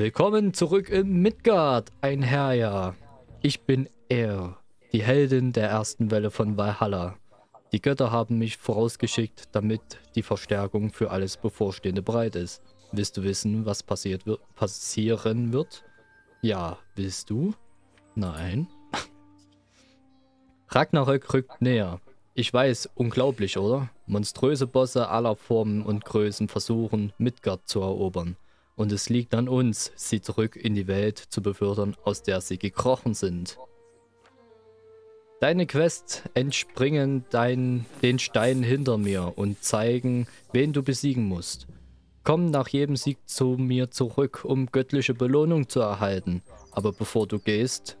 Willkommen zurück in Midgard, ein Herr. Ich bin er, die Heldin der ersten Welle von Valhalla. Die Götter haben mich vorausgeschickt, damit die Verstärkung für alles Bevorstehende bereit ist. Willst du wissen, was passiert wird, passieren wird? Ja, willst du? Nein. Ragnarök rückt näher. Ich weiß, unglaublich, oder? Monströse Bosse aller Formen und Größen versuchen, Midgard zu erobern. Und es liegt an uns, sie zurück in die Welt zu befördern, aus der sie gekrochen sind. Deine Quests entspringen dein, den Stein hinter mir und zeigen, wen du besiegen musst. Komm nach jedem Sieg zu mir zurück, um göttliche Belohnung zu erhalten. Aber bevor du gehst,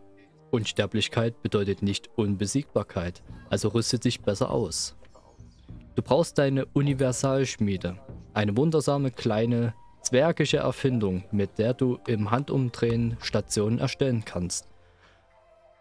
Unsterblichkeit bedeutet nicht Unbesiegbarkeit, also rüste dich besser aus. Du brauchst deine Universalschmiede, eine wundersame kleine zwergische Erfindung, mit der du im Handumdrehen Stationen erstellen kannst.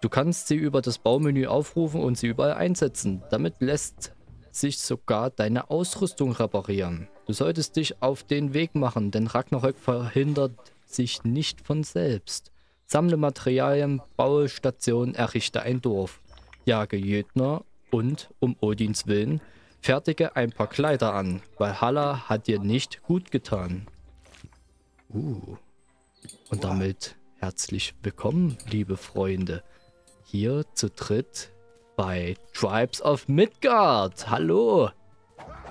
Du kannst sie über das Baumenü aufrufen und sie überall einsetzen. Damit lässt sich sogar deine Ausrüstung reparieren. Du solltest dich auf den Weg machen, denn Ragnarök verhindert sich nicht von selbst. Sammle Materialien, baue Stationen, errichte ein Dorf. Jage Jötner und, um Odins Willen, fertige ein paar Kleider an, weil Halla hat dir nicht gut getan. Uh. Und damit herzlich willkommen, liebe Freunde, hier zu dritt bei Tribes of Midgard. Hallo.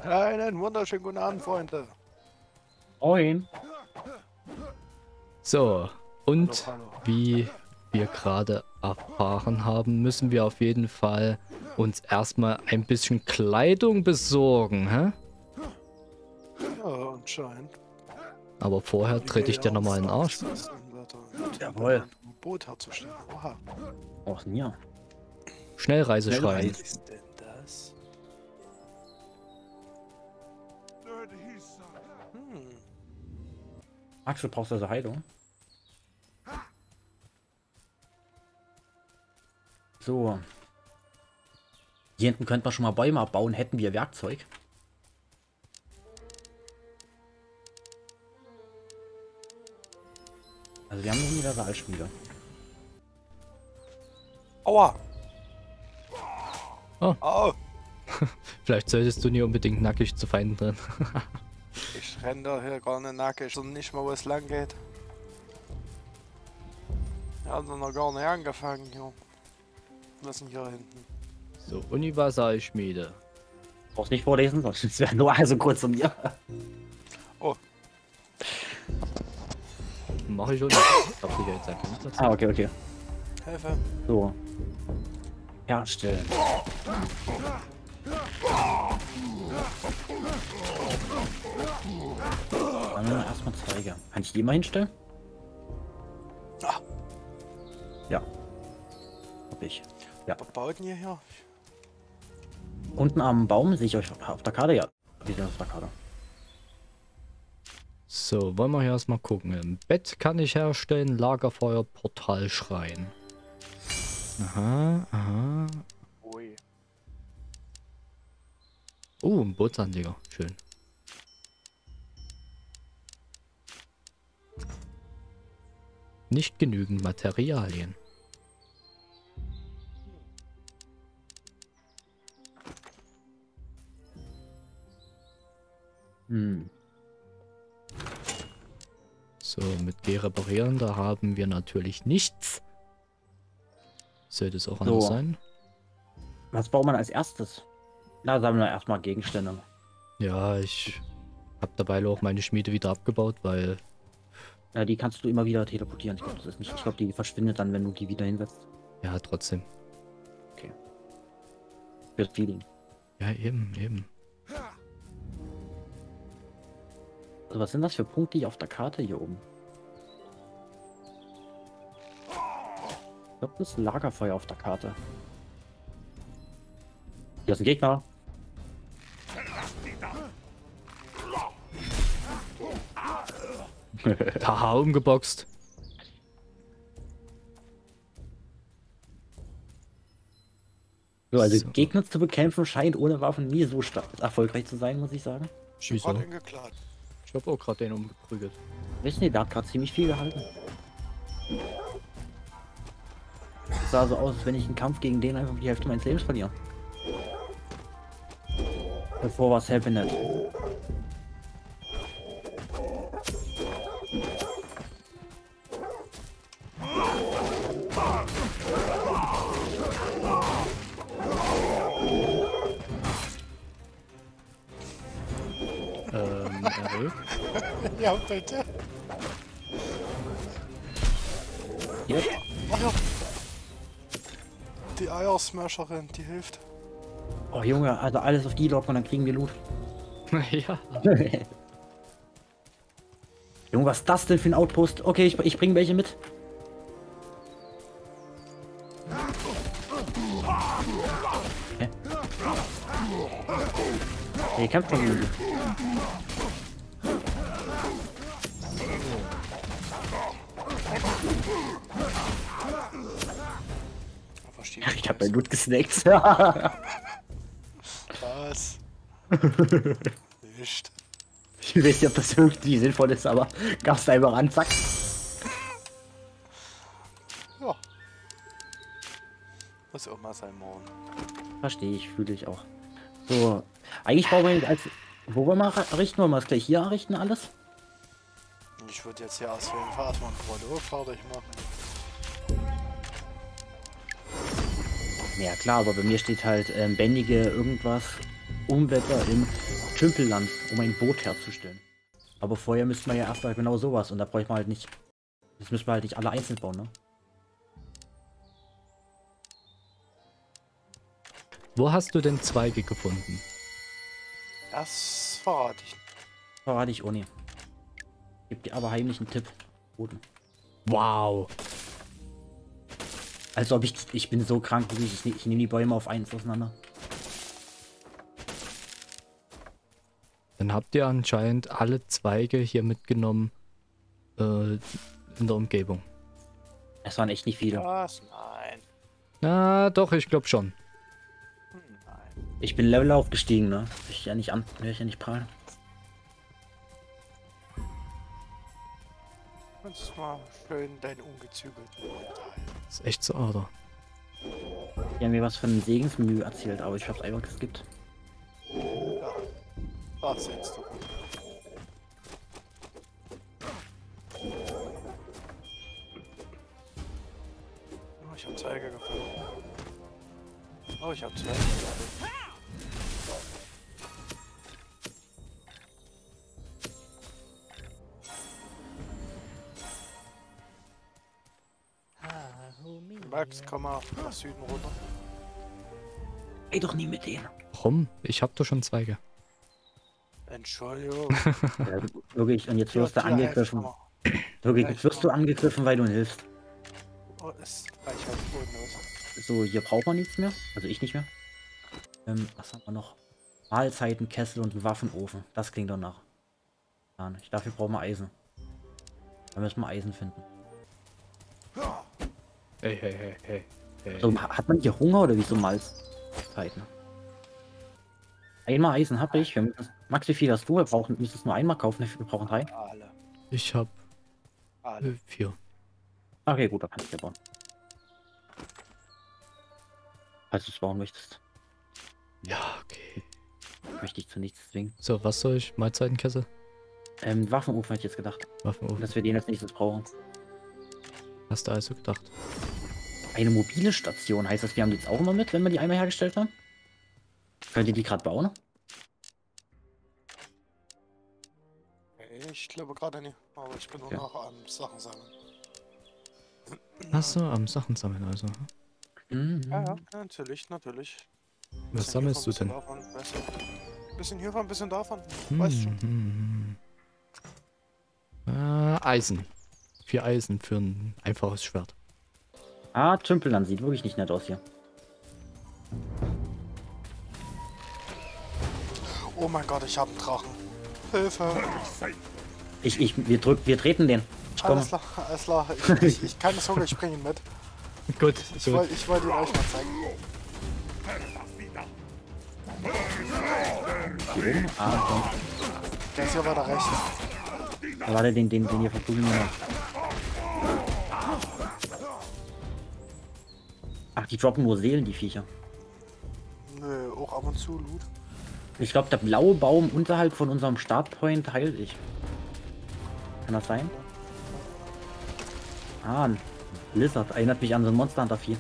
Einen wunderschönen guten Abend, Freunde. Moin. So, und hallo, hallo. wie wir gerade erfahren haben, müssen wir auf jeden Fall uns erstmal ein bisschen Kleidung besorgen, hä? Ja, anscheinend. Aber vorher trete ich dir nochmal in den Arsch. Jawohl. Boot herzustellen. Oha. Auch mir. Schnellreise schreien. Was ist denn das? Hm. Axel, brauchst du also Heilung? So. Hier hinten könnte man schon mal Bäume abbauen, hätten wir Werkzeug. Also wir haben eine Universalschmiede. Aua! Oh. Au! Vielleicht solltest du nie unbedingt nackig zu Feinden drin. ich renne da hier gar nicht nackig und nicht mal, wo es lang geht. Wir haben noch gar nicht angefangen hier. Was sind hier hinten? So, Universalschmiede. Brauchst nicht vorlesen, sonst wäre nur also kurz um mir. Mach ich schon. Ich hab sicher jetzt erkannt. Ah, okay, okay. Hilfe. So. Herstellen. Dann erstmal Zweige. Kann ich die mal hinstellen? Ah. Ja. Hab ich. Ja. Was baut ihr hier? Unten am Baum sehe ich euch auf der Karte, ja. Wie sehen auf der Karte? So, wollen wir hier erstmal gucken. Im Bett kann ich herstellen, Lagerfeuer, Portalschrein. Aha, aha. Ui. Oh, ein Bootsanleger. Schön. Nicht genügend Materialien. Hm. So, mit G reparieren, da haben wir natürlich nichts. Sollte es auch anders So. sein? Was baut man als erstes? Na, sammeln wir erstmal Gegenstände. Ja, ich habe dabei auch meine Schmiede wieder abgebaut, weil Ja, die kannst du immer wieder teleportieren. Ich glaube, glaube, die verschwindet dann, wenn du die wieder hinsetzt. ja, trotzdem. Fürs Feeling. Ja, eben, eben. Also was sind das für Punkte hier auf der Karte hier oben? Ich glaube, das ist ein Lagerfeuer auf der Karte. Hier ist ein Gegner. Haha, umgeboxt. So, also So. Gegner zu bekämpfen scheint ohne Waffen nie so stark erfolgreich zu sein, muss ich sagen. Ich hab auch gerade den umgeprügelt. Wissen die, der hat gerade ziemlich viel gehalten. Es sah so aus, als wenn ich einen Kampf gegen den einfach die Hälfte meines Lebens verliere. Bevor was happened. Ähm, erhöht. Ja, bitte. Yep. Ach ja. Die Eiersmasherin, die hilft. Oh Junge, also alles auf die locken und dann kriegen wir Loot. ja. Junge, was ist das denn für ein Outpost? Okay, ich, ich bringe welche mit. Hä? Hey, kämpft doch mit. Verstehe Loot gesnackt. Was? Nicht. ich weiß nicht, ob das irgendwie sinnvoll ist, aber gab's einfach an, zack. Ja. Muss auch mal sein morgen. Verstehe ich, fühle ich auch. So, eigentlich brauchen wir als... Wo wollen wir errichten? Wollen wir es gleich hier errichten, alles? Ich würde jetzt hier aus jeden Fall erstmal ein Prolog fertig machen. Ja klar, aber bei mir steht halt ähm, bändige irgendwas Unwetter im Tümpelland, um ein Boot herzustellen. Aber vorher müssten wir ja erstmal genau sowas und da bräuchte man halt nicht. Das müssen wir halt nicht alle einzeln bauen, ne? Wo hast du denn Zweige gefunden? Das verrate ich. Verrate ich Uni. Gib dir aber heimlich einen Tipp. Guten. Wow. Als ob ich. Ich bin so krank, wie ich, ich nehme die Bäume auf eins auseinander. Dann habt ihr anscheinend alle Zweige hier mitgenommen äh, in der Umgebung. Es waren echt nicht viele. Was? Nein. Na, doch, ich glaube schon. Nein. Ich bin Level aufgestiegen, ne? Will ich ja nicht an. Will ich ja nicht prahlen. Kannst du mal schön deinen ungezügelten Mund halten. Ist echt so, oder? Die haben mir was von einem Segensmenü erzählt, aber ich hab's einfach geskippt. Ja. Das jetzt du. Oh, ich habe Zeige gefunden. Oh, ich habe Zeige Max, komm mal nach Süden runter. Ey, doch nie mit denen. Warum? Ich hab doch schon Zweige. Entschuldigung. Ja, wirklich, und jetzt wirst du angegriffen. Wirklich, jetzt ich wirst du angegriffen, weil du hilfst. Oh, es reicht halt bodenlos. So, hier braucht man nichts mehr. Also ich nicht mehr. Ähm, was haben wir noch? Mahlzeiten, Kessel und Waffenofen. Das klingt doch nach. Nicht. Dafür brauchen wir Eisen. Da müssen wir Eisen finden. Hey, hey, hey, hey. hey. So, ha- hat man hier Hunger oder wieso Mahlzeiten? Einmal Eisen habe ich. Wir müssen, Max, wie viel hast du? Wir brauchen, müsstest nur einmal kaufen. Wir brauchen drei. Alle. Ich hab Alle. vier. Okay, gut, da kann ich ja bauen. Falls du es bauen möchtest, Ja, okay. möchte ich zu nichts zwingen. So, was soll ich? Mahlzeitenkessel? Ähm, Waffenofen hätte ich jetzt gedacht, Waffenofen. dass wir den als nächstes brauchen. Hast du also gedacht? Eine mobile Station, heißt das, wir haben die jetzt auch immer mit, wenn wir die einmal hergestellt haben? Könnt ihr die gerade bauen? Ich glaube gerade nicht, aber ich bin nur Ja. noch am Sachen sammeln. Achso, am Sachen sammeln also. Mhm. Ja, ja, natürlich, natürlich. Was Bisschen sammelst du denn? bisschen davon, weißt du. Bisschen hiervon, bisschen davon. Weißt schon. Hm, hm, hm. Äh, Eisen. Vier Eisen für ein einfaches Schwert. Ah, Tümpelland sieht wirklich nicht nett aus hier. Oh mein Gott, ich habe einen Drachen. Hilfe. Ich, ich, wir drück, wir treten den. Ich komme. Alles klar, alles klar. Ich, ich, ich keine Sorge, ich bringe ihn mit. Gut, Ich gut. wollte ich wollt ihn euch mal zeigen. Ah, komm. Der ist hier weiter rechts. Warte, den, den, den hier verprügeln wir noch. Ach, die droppen nur Seelen, die Viecher. Nö, auch ab und zu Loot. Ich glaube, der blaue Baum unterhalb von unserem Startpoint heilt ich. Kann das sein? Ah, ein Blizzard. Erinnert mich an so ein Monster Hunter Vieh.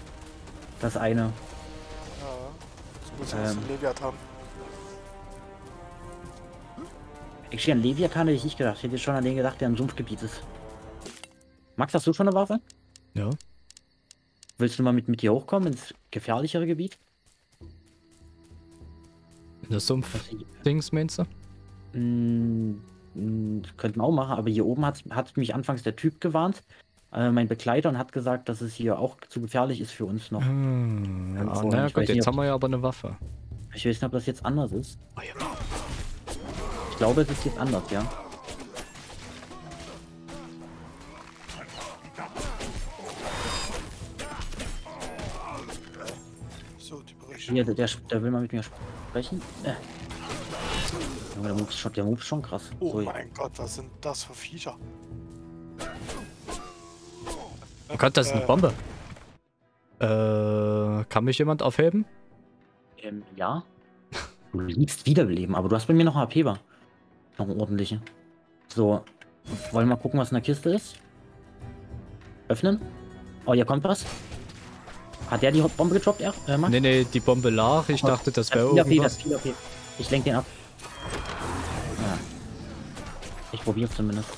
Das eine. Ja. Das muss Ähm. ähm. Leviathan. Actually, an Leviathan hätte ich nicht gedacht. Ich hätte schon an den gedacht, der im Sumpfgebiet ist. Max, hast du schon eine Waffe? Ja. Willst du mal mit, mit dir hochkommen ins gefährlichere Gebiet? In der Sumpf-Dings, meinst du? Mm, mm, könnten wir auch machen, aber hier oben hat, hat mich anfangs der Typ gewarnt, äh, mein Begleiter, und hat gesagt, dass es hier auch zu gefährlich ist für uns noch. Hm, ja, vorhin. naja, Ich gut, nicht, jetzt ob- haben wir ja aber eine Waffe. Ich weiß nicht, ob das jetzt anders ist. Oh, ja. Ich glaube, es ist jetzt anders, ja. Hier, der, der, der will mal mit mir sprechen. Äh. Junge, der Move ist schon, der schon krass. Oh So, mein Gott, was sind das für Viecher? Oh Gott, das ist eine Äh, Bombe. Äh, kann mich jemand aufheben? ähm, ja. Du liebst Wiederbeleben, aber du hast bei mir noch einen AP-Bar. Noch einen ordentlichen. So, wollen wir mal gucken, was in der Kiste ist? Öffnen. Oh, hier kommt was. Hat der die Bombe gedroppt, er? Äh, Max? Nee, nee, die Bombe lag. Ich dachte, das wäre AP, das irgendwas. ist viel AP. Ich lenk den ab. Ja. Ich probier's zumindest.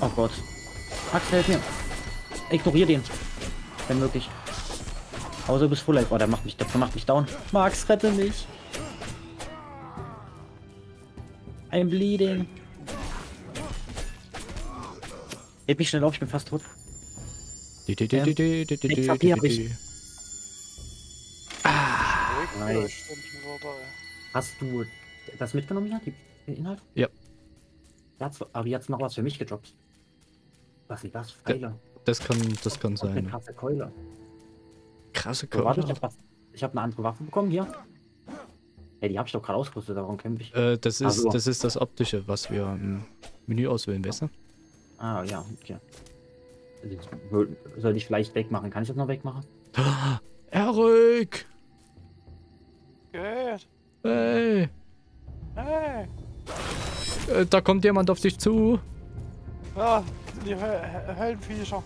Oh Gott. Max, helf mir. Ignorier den. Wenn möglich. Außer du bist Full Life. Oh, der macht mich, der macht mich down. Max, rette mich. I'm bleeding. Heb mich schnell auf, ich bin fast tot. Die, die, die, die, die, die, die, hab ich. Nein. Nice. Ey. Hast du das mitgenommen hier, die, den Inhalt? Ja. Hat's, aber jetzt noch was für mich gedroppt. Was ist das? Pfeile. Das kann, das kann Und eine sein. krasse Keule. Krasse So, warte, ich hab, was, ich hab eine andere Waffe bekommen hier. Hey, die hab ich doch gerade ausgerüstet, darum kämpfe ich. Äh, das ist, Also- das ist das Optische, was wir im Menü auswählen, weißt du? Ah, ja, okay. Also, ich woll- Soll ich vielleicht wegmachen? Kann ich das noch wegmachen? Erik! Geht. Hey! Hey. Äh, da kommt jemand auf dich zu. Ja, die Hö- Hö- Höllenviecher.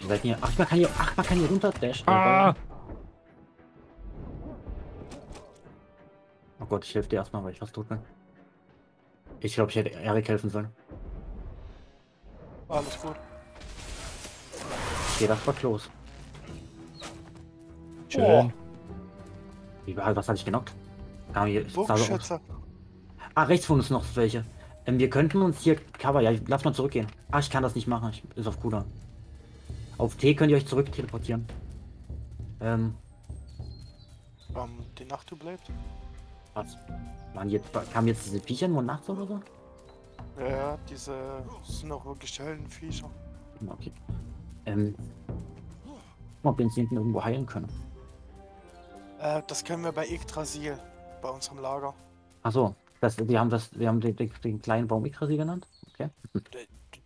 Ich weiß nicht. Ach, man kann hier, ach, man kann hier runter dashen. Ah! Oh Gott, ich helfe dir erstmal, weil ich tot bin. Ich glaube, ich hätte Erik helfen sollen. Alles gut. Okay, das war close. Schön. Oh. Wie, was hatte ich genockt? Kam hier, ich sah so aus. Bogenschütze. Ah, rechts von uns noch welche. Ähm, wir könnten uns hier Cover, ja, lass mal zurückgehen. Ah, ich kann das nicht machen, ich, ist auf Cooldown. Auf T könnt ihr euch zurück teleportieren. Ähm, Ähm, die Nacht überlebt. Was? Waren jetzt, kamen jetzt diese Viecher nur nachts oder so? Ja, ja, diese sind auch wirklich Höllenviecher. Hm, Okay. Ähm, ob wir uns hinten irgendwo heilen können. Äh, das können wir bei Yggdrasil, bei unserem Lager. Achso, das, wir haben das, wir haben den, den, den kleinen Baum Yggdrasil genannt. Okay.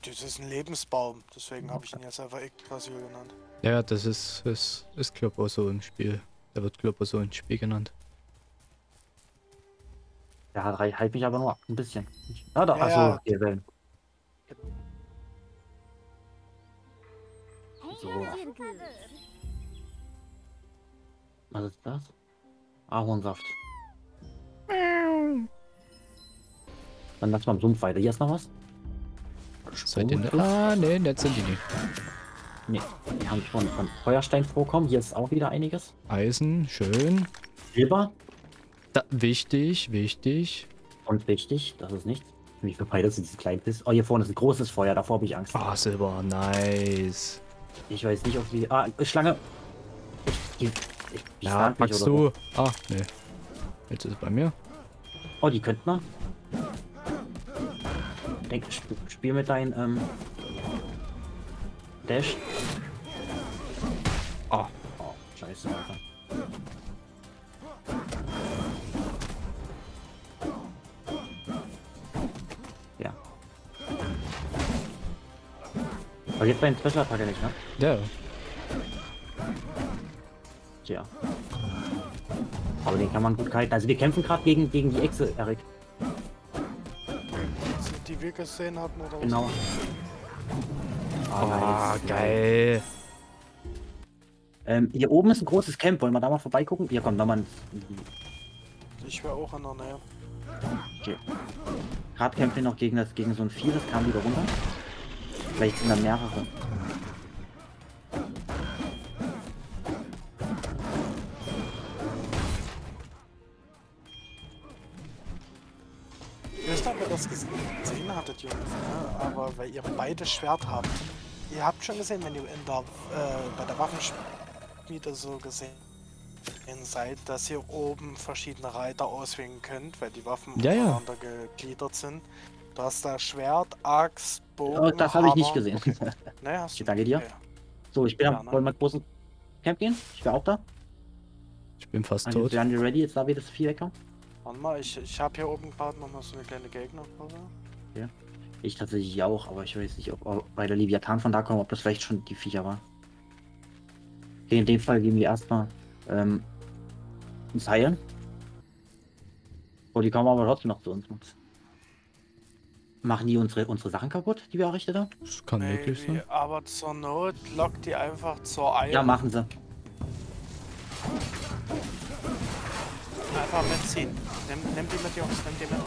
Das ist ein Lebensbaum, deswegen habe ich ihn jetzt einfach Yggdrasil genannt. Ja, das ist, ist, ist so im Spiel. Der wird glaub auch so im Spiel genannt. Ja, halt halt mich aber nur ein bisschen. Ah, da, Ja, achso, ja. okay, Wellen. So. Was ist das? Ahornsaft. Dann lass mal im Sumpf weiter. Hier ist noch was? Seid ihr? Ah, nee, jetzt sind die nicht. Nee, die haben schon von Feuerstein vorkommen. Hier ist auch wieder einiges. Eisen, schön. Silber. Da, wichtig, wichtig. Und wichtig, das ist nichts. Viele Pfeile sind diese kleinen Piss? Oh, hier vorne ist ein großes Feuer. Davor habe ich Angst. Ah, Silber, nice. Ich weiß nicht, ob die. Ah, Schlange. Ich, ich, ich, ich Ja, mich packst oder so. du. Ah, nee. Jetzt ist es bei mir. Oh, die könnten wir. Denk, sp spiel mit deinem ähm, Dash. Ah, Oh, scheiße, Alter. Aber jetzt bei den Special Attacke nicht, ne? Ja, Tja. Aber den kann man gut halten. Also wir kämpfen gerade gegen, gegen die Echse, Erik. Die wir gesehen hatten oder? Genau. Ah, nice. geil. Ähm, hier oben ist ein großes Camp. Wollen wir da mal vorbeigucken? Hier kommt nochmal ein. Ich wäre auch in der Nähe. Okay. Gerade kämpfen wir noch gegen, das, gegen so ein Vieh, das kam wieder runter. Vielleicht sind da mehrere. Nicht, ob ihr das gesehen hattet, Jungs, ne? aber weil ihr beide Schwert habt. Ihr habt schon gesehen, wenn ihr in der, äh, bei der Waffenschmiede so gesehen seid, dass ihr oben verschiedene Reiter auswählen könnt, weil die Waffen Ja, ja. untereinander gegliedert sind. Du hast da Schwert, Axt, Bogen, Oh, das habe ich nicht gesehen. Ne, hast du? Danke dir. Okay. So, ich bin Ja, am. ne? Wollen wir großen Camp gehen? Ich wäre auch da. Ich bin fast Also, tot. Sind wir ready? Jetzt da wir das Vieh weghauen? Warte mal, ich, ich habe hier oben gerade noch mal so eine kleine Gegnergruppe. Ich tatsächlich auch, aber ich weiß nicht, ob ob bei der Leviathan von da kommen, ob das vielleicht schon die Viecher war. Okay, in dem Fall gehen wir erstmal ähm, ins Heilen. Oh, die kommen aber trotzdem noch zu uns. Machen die unsere, unsere Sachen kaputt, die wir errichtet haben? Das kann möglich Maybe, sein. aber zur Not lockt die einfach zur Eier. Ja, machen sie. Einfach mitziehen. Nimm, nimm die mit, Jungs, nimm die mit.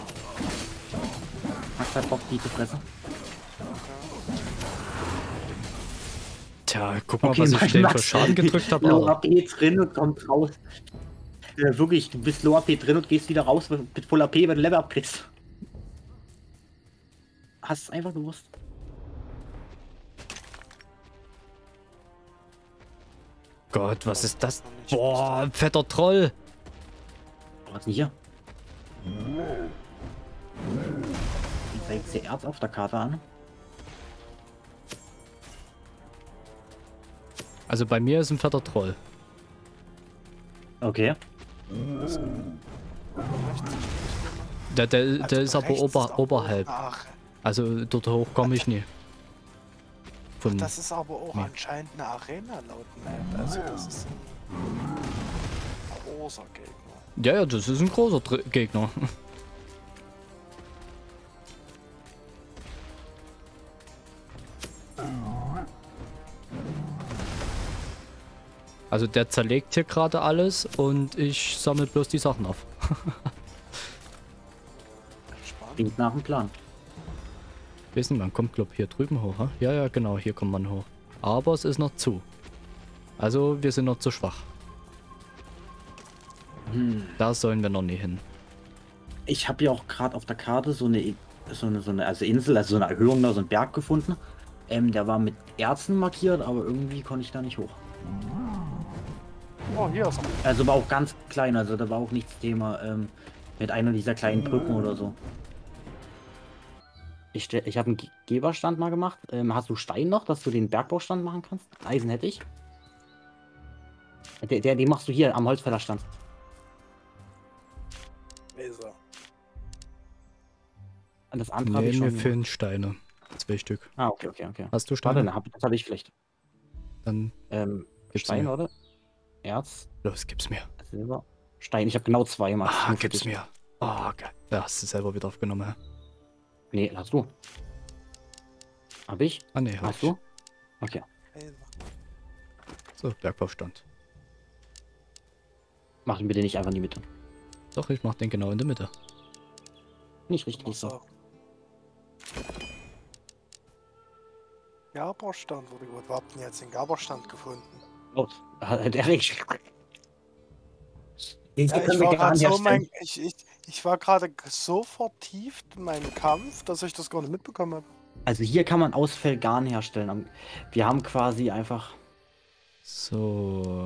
Max hat Bock, die zu fressen. Tja, guck mal, was ich denen für Schaden gedrückt habe. Low. AP drin und kommt raus. Ja, wirklich, du bist Low AP drin und gehst wieder raus mit Full AP, wenn du Level abkriegst. Hast es einfach gewusst. Gott, was ist das? Boah, ein fetter Troll. Was denn hier? Zeigt sie Erz auf der Karte an. Also bei mir ist ein fetter Troll. Okay. Der, der, der ist aber ober, oberhalb. Ach, Also dort hoch komme ich nie. Von, das ist aber auch Nee. anscheinend eine Arena laut Map. Also das ist ein großer Gegner. ja, ja, das ist ein großer Dr Gegner. Also der zerlegt hier gerade alles und ich sammle bloß die Sachen auf. Klingt nach dem Plan. Wissen, man kommt glaub hier drüben hoch, ha? Ja, ja, genau, hier kommt man hoch. Aber es ist noch zu. Also wir sind noch zu schwach. Hm. Da sollen wir noch nie hin. Ich habe ja auch gerade auf der Karte so eine, so eine, so eine also Insel, also so eine Erhöhung, da so einen Berg gefunden. Ähm, der war mit Erzen markiert, aber irgendwie konnte ich da nicht hoch. Oh, hier ist er. Also war auch ganz klein, also da war auch nichts Thema ähm, mit einer dieser kleinen Brücken oder so. Ich, ich habe einen Ge- Geberstand mal gemacht. Ähm, hast du Stein noch, dass du den Bergbaustand machen kannst? Eisen hätte ich. Der, der, den machst du hier am Holzfällerstand. Er. Und das andere habe Nee, ich mir fehlen Steine. Zwei Stück. Ah, okay, okay, okay. Hast du Warte, Steine? ne, hab, das habe ich vielleicht. Dann Ähm, Stein, mir. oder? Erz, los, gib's mir. Silber, Stein. Ich habe genau zwei, Max. Ah, gib's mir. Oh, geil. Ja, hast du selber wieder aufgenommen. hä? Nee, hast du. Hab ich? Ah, nee, hab Hast ich. du? Okay. So, Bergbaustand. Machen wir den nicht einfach in die Mitte. Doch, ich mach den genau in der Mitte. Nicht richtig so. Gaberstand wurde gut. Wir hatten jetzt den Gaberstand gefunden. Oh, der Regen. Den Ja, ich war gerade so mein, ich, ich, ich war gerade so vertieft in meinem Kampf, dass ich das gar nicht mitbekommen habe. Also hier kann man aus Felgarn herstellen. Wir haben quasi einfach So.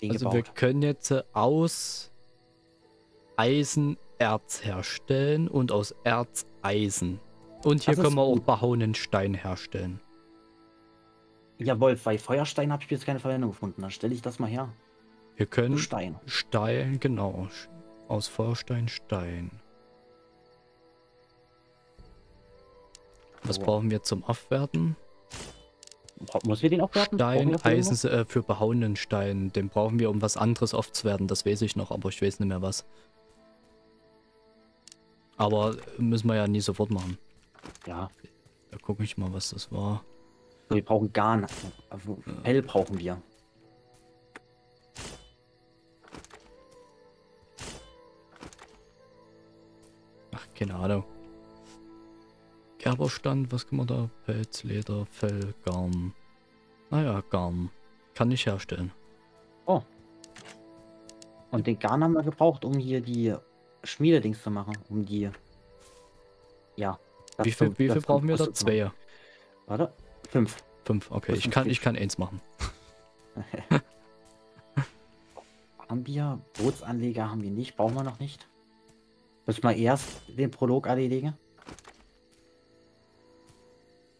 den Also wir können jetzt äh, aus Eisen Erz herstellen und aus Erz Eisen. Und hier Das können wir auch behauenen Stein herstellen. Jawohl, bei Feuerstein habe ich jetzt keine Verwendung gefunden. Dann stelle ich das mal her. Wir können Stein. Stein, genau. Aus Feuerstein Stein. Was So. brauchen wir zum Aufwerten? Bra- Muss wir den auch werten? Brauchen Stein? Eisen äh, für behauenen Stein. Den brauchen wir, um was anderes aufzuwerten. Das weiß ich noch, aber ich weiß nicht mehr was. Aber müssen wir ja nie sofort machen. Ja, Da gucke ich mal, was das war. wir brauchen Garn. Fell brauchen wir. Keine Ahnung. Gerberstand, was kann man da? Pelz, Leder, Fell, Garn. Naja, Garn. Kann ich herstellen. Oh. Und den Garn haben wir gebraucht, um hier die Schmiededings zu machen. Um die. Ja. Wie viel, wie viel brauchen wir da? Zwei. Warte. Fünf. Fünf, okay. Ich kann, ich kann eins machen. Haben wir Bootsanleger haben wir nicht, brauchen wir noch nicht. Müssen wir erst den Prolog erledigen.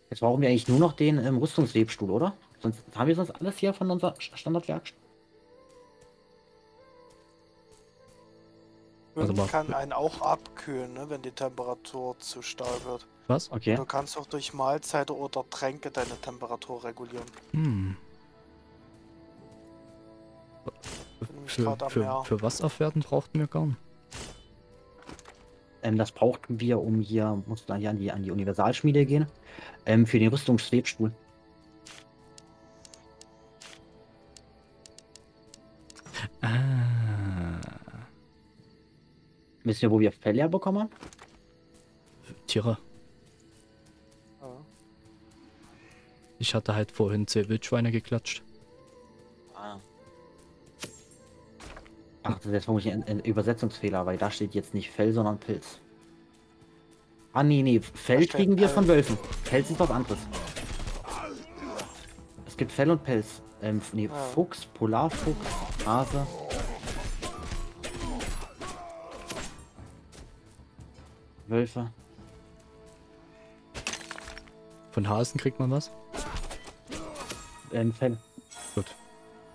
Jetzt brauchen wir eigentlich nur noch den ähm, Rüstungswebstuhl, oder? Sonst haben wir sonst alles hier von unserer St- Standardwerkstatt. Also Man kann einen auch abkühlen, ne, wenn die Temperatur zu stark wird. Was? Okay. Du kannst auch durch Mahlzeiten oder Tränke deine Temperatur regulieren. Hm. Für, für, für was aufwerten brauchten wir Garn? Ähm, das brauchten wir, um hier, mussten dann hier an die, an die Universalschmiede gehen. Ähm, für den Rüstungswebstuhl. Ah. Wissen wir, wo wir Fell herbekommen haben? Tiere. Ja. Ich hatte halt vorhin zwei Wildschweine geklatscht. Ach, das ist jetzt vermutlich ein, ein Übersetzungsfehler, weil da steht jetzt nicht Fell, sondern Pilz. Ah, nee, nee, Fell kriegen wir von Wölfen. Pelz ist was anderes. Es gibt Fell und Pelz. Ähm, nee, Ja. Fuchs, Polarfuchs, Hase. Wölfe. Von Hasen kriegt man was? Ähm, Fell. Gut.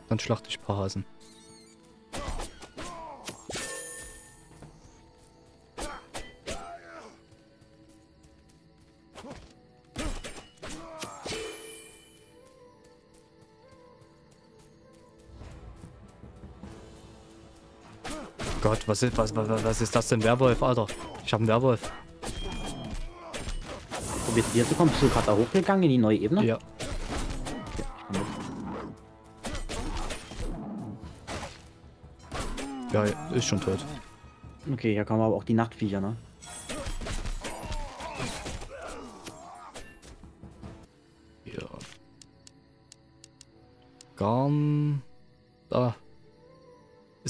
Dann schlachte ich ein paar Hasen. Gott, was ist, was, was, was ist das denn? Werwolf, Alter. Ich hab einen Werwolf. Wo bist du jetzt gekommen? Bist du gerade da hochgegangen in die neue Ebene? Ja. Okay, ich. Ja, ist schon tot. Okay, hier kommen aber auch die Nachtviecher, ne?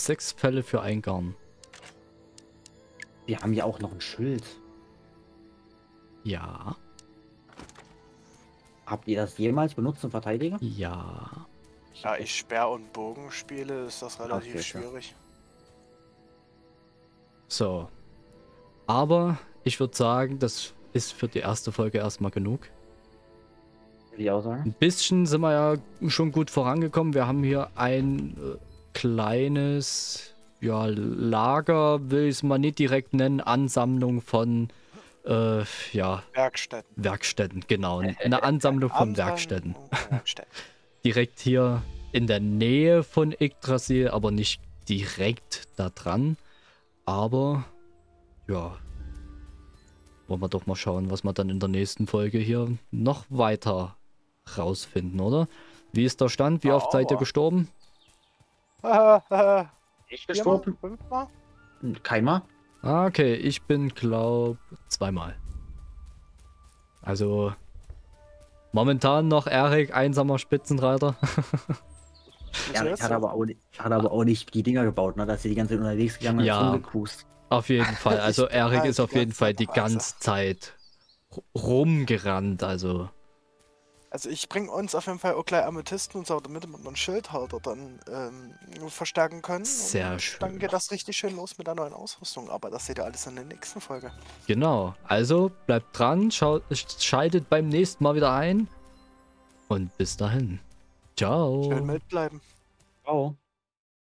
Sechs Fälle für ein Garn. Wir haben ja auch noch ein Schild. Ja. Habt ihr das jemals benutzt zum Verteidigen? Ja. Ja, ich Speer und Bogen spiele, ist das relativ Okay, schwierig. So. Aber ich würde sagen, das ist für die erste Folge erstmal genug. Würde ich auch sagen. Ein bisschen sind wir ja schon gut vorangekommen. Wir haben hier ein äh, kleines ja, Lager, will ich es mal nicht direkt nennen, Ansammlung von äh, ja, Werkstätten. Werkstätten, genau. Eine Ansammlung von Ansammlung Werkstätten. von Werkstätten. direkt hier in der Nähe von Yggdrasil, aber nicht direkt da dran. Aber ja, wollen wir doch mal schauen, was wir dann in der nächsten Folge hier noch weiter rausfinden, oder? Wie ist der Stand? Wie oft seid ihr Aber- gestorben? Ich Viermal? Fünfmal? Keinmal? Ah, okay, ich bin glaub zweimal. Also momentan noch Erik, einsamer Spitzenreiter. Ich hat aber, auch, nicht- hat aber auch nicht die Dinger gebaut, ne? Dass sie die ganze Zeit unterwegs gegangen und Ja. rumgecruised. Auf jeden Fall. Also Erik ist auf jeden Fall die ganze Zeit ru- rumgerannt. Also Also ich bringe uns auf jeden Fall auch gleich Amethysten und so, damit wir einen Schildhalter dann ähm, verstärken können. Sehr und schön. Dann geht das richtig schön los mit der neuen Ausrüstung. Aber das seht ihr alles in der nächsten Folge. genau. Also bleibt dran, schaut, schaltet beim nächsten Mal wieder ein. Und bis dahin. Ciao. Schön mild bleiben. Oh.